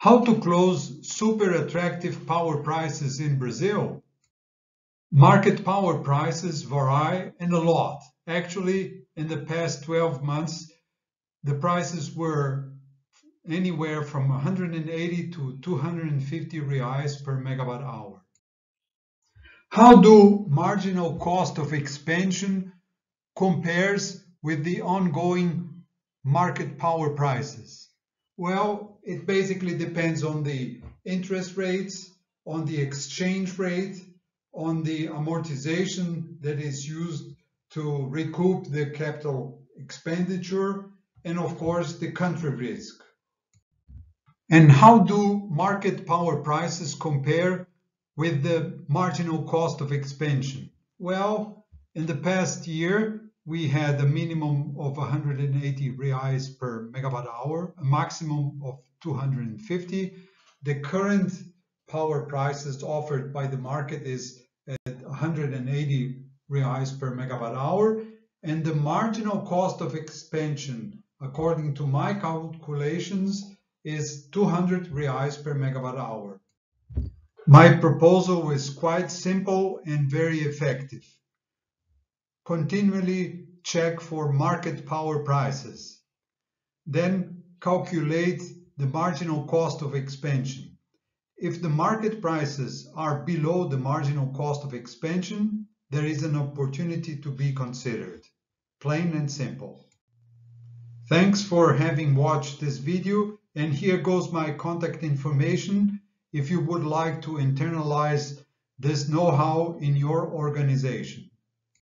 How to close super attractive power prices in Brazil? Market power prices vary and a lot. Actually, in the past 12 months, the prices were anywhere from 180 to 250 reais per megawatt hour. How do marginal cost of expansion compares with the ongoing market power prices? Well, it basically depends on the interest rates, on the exchange rate, on the amortization that is used to recoup the capital expenditure, and of course the country risk. And how do market power prices compare with the marginal cost of expansion? Well, in the past year, we had a minimum of 180 reais per megawatt hour, a maximum of 250. The current power prices offered by the market is at 180 reais per megawatt hour, and the marginal cost of expansion, according to my calculations, is 200 reais per megawatt hour. My proposal is quite simple and very effective. Continually check for market power prices. Then calculate the marginal cost of expansion. If the market prices are below the marginal cost of expansion, there is an opportunity to be considered. Plain and simple. Thanks for having watched this video and here goes my contact information if you would like to internalize this know-how in your organization.